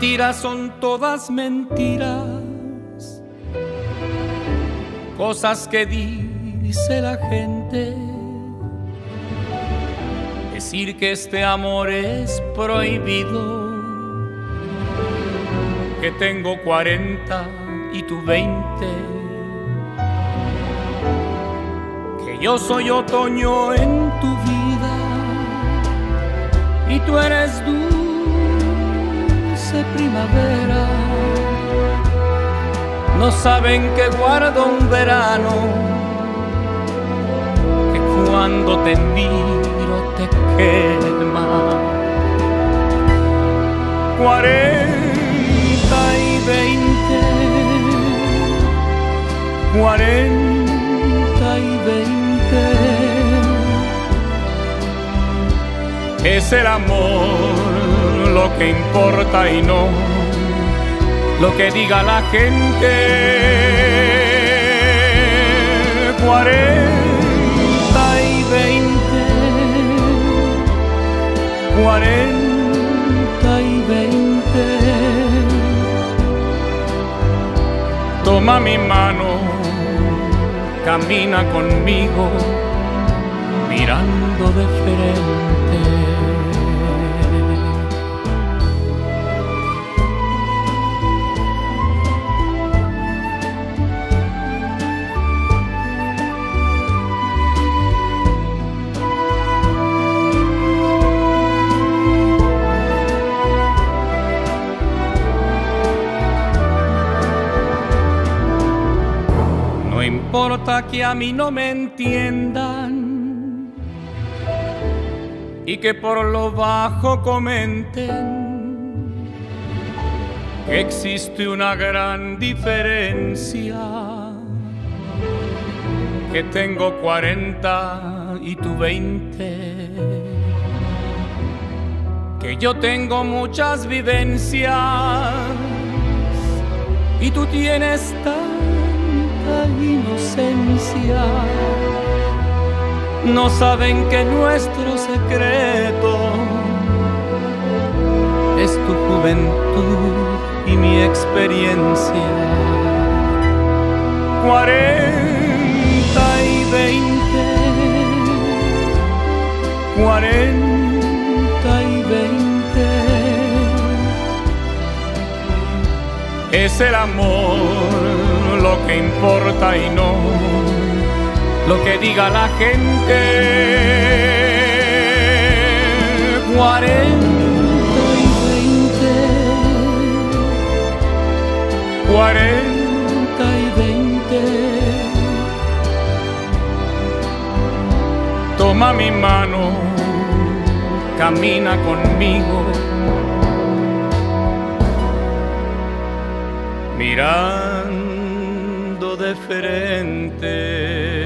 Mentiras son todas mentiras, cosas que dice la gente. Decir que este amor es prohibido, que tengo 40 y tú 20, que yo soy otoño en tu vida y tú eres dulce primavera. No saben que guardo un verano, que cuando te miro te. Cuarenta y veinte, cuarenta y veinte. Es el amor lo que importa y no lo que diga la gente. Cuarenta cuarenta y veinte. Toma mi mano, camina conmigo, mirando de frente. Importa que a mí no me entiendan y que por lo bajo comenten que existe una gran diferencia, que tengo 40 y tú 20, que yo tengo muchas vivencias y tú tienes inocencia. No saben que nuestro secreto es tu juventud y mi experiencia. Cuarenta y veinte, cuarenta y veinte. Es el amor lo que importa y no lo que diga la gente. Cuarenta y veinte, cuarenta y veinte. Toma mi mano, camina conmigo. Mirando de frente.